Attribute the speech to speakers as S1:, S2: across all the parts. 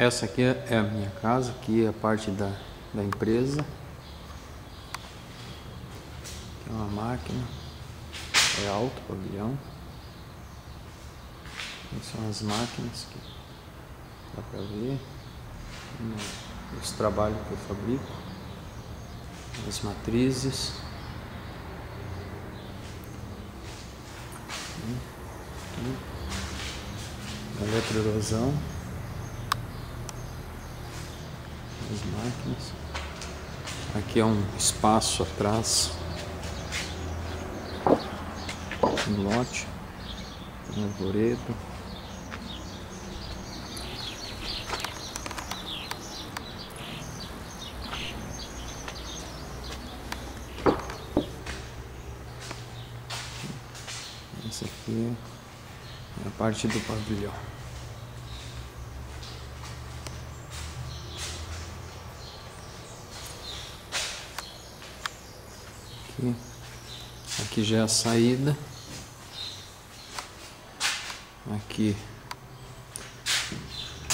S1: Essa aqui é a minha casa, aqui é a parte da, da empresa. Aqui é uma máquina. É alto o pavilhão. Essas são as máquinas que dá pra ver. Os trabalhos que eu fabrico. As matrizes. Aqui. Eletroerosão. As máquinas. Aqui é um espaço atrás, um lote, um arvoredo. Essa aqui é a parte do pavilhão. Aqui, aqui já é a saída. Aqui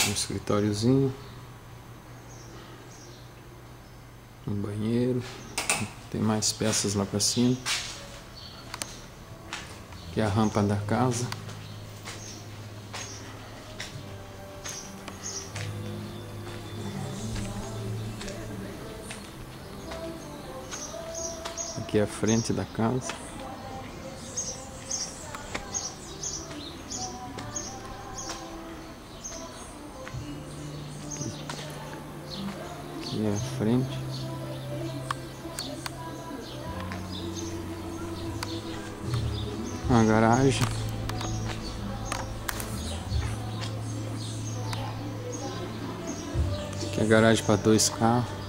S1: um escritóriozinho. Um banheiro. Tem mais peças lá para cima. Aqui é a rampa da casa. Aqui é a frente da casa. Aqui é a frente. A garagem. Aqui é a garagem para dois carros.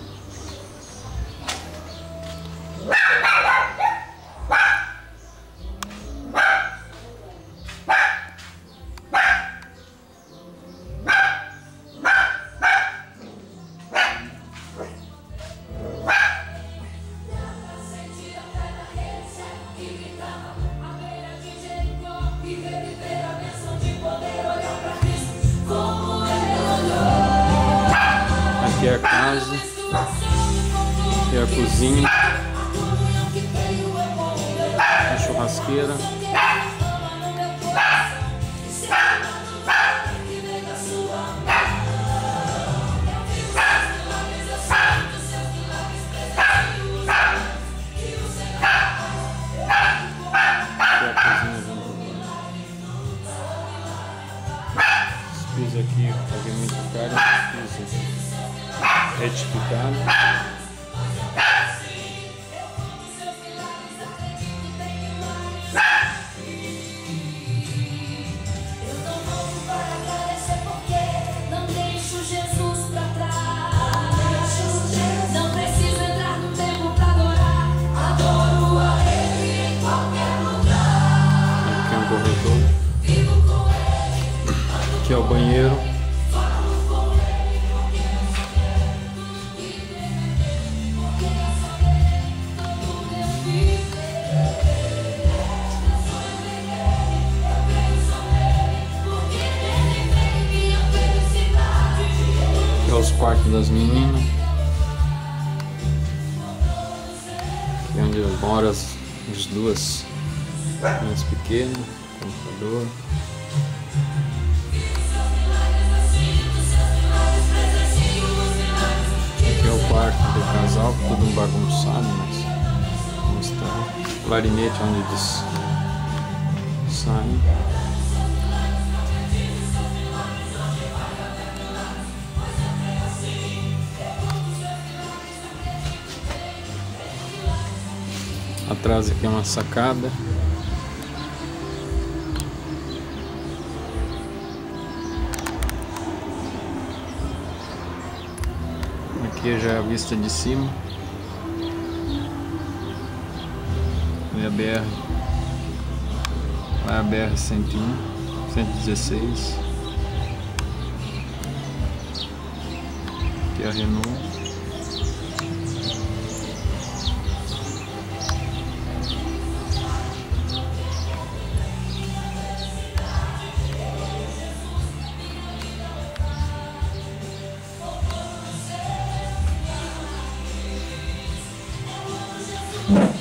S1: Aqui é a casa. Aqui é a cozinha. A churrasqueira. Aqui pavimento caro, retificado. É Aqui é o banheiro. Das meninas. Aqui onde moram as, as duas meninas pequenas. Computador. Aqui é o quarto do casal, tudo bagunçado, mas vou mostrar. Clarinete onde eles saem. Atrás aqui é uma sacada. Aqui já é a vista de cima. E a BR. Vai a BR 101, 116. Aqui é a Renault. Yeah.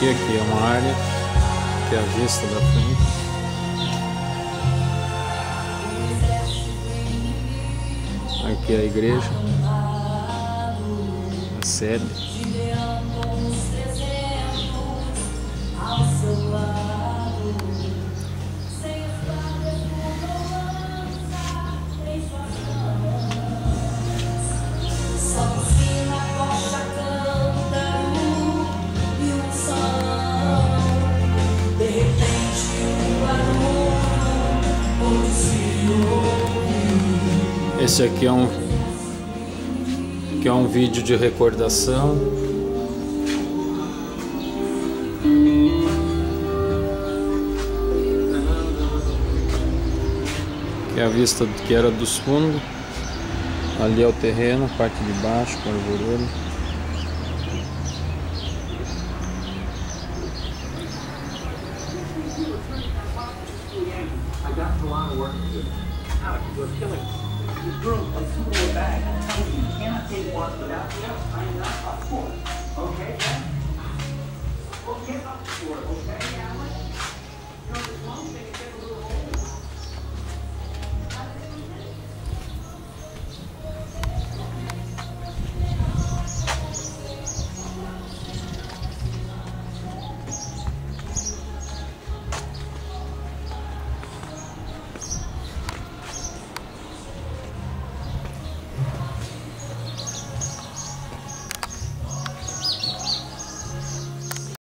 S1: Aqui, aqui é uma área que é a vista da frente. Aqui é a igreja, a sede. Esse aqui é um que é um vídeo de recordação. Que é a vista que era dos fundos. Ali é o terreno, parte de baixo, com arvoredo.
S2: I got a lot of work to do. Alex, you're killing. This girl is super way back and telling you you cannot take one without the. I am not up for it. Okay? Well, up for it, okay,